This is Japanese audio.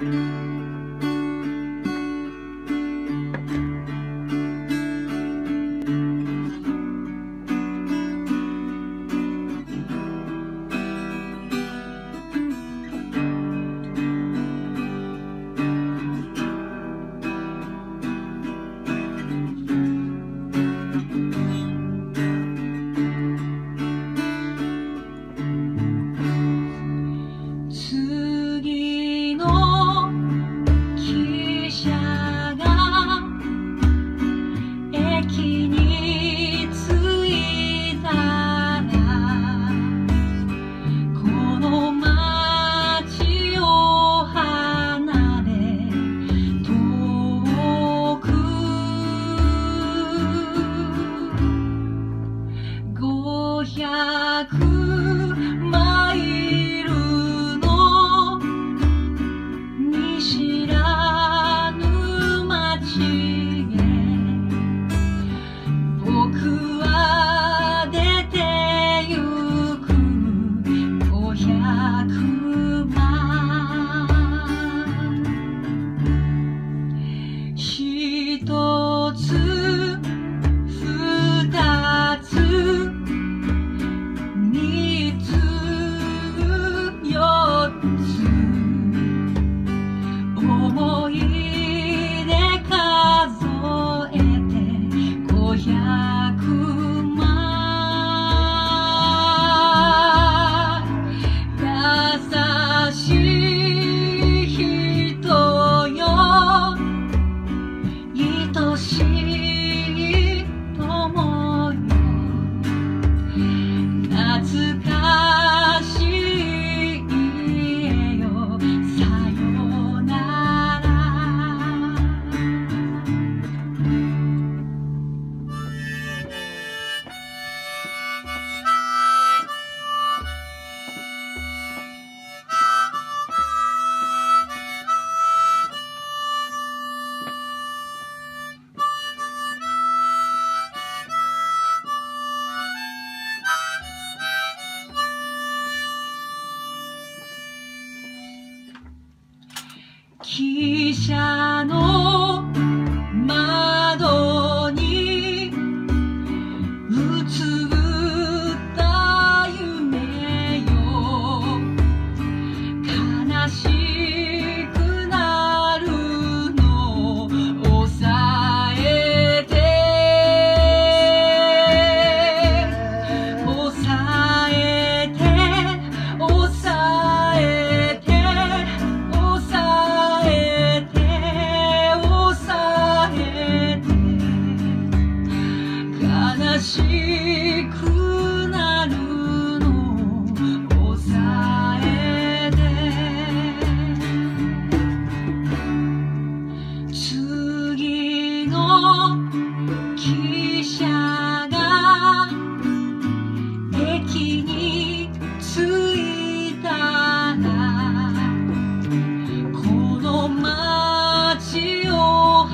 次多次 place. 汽車しくなるの。抑えて。次の汽車が駅に着いたらこの街を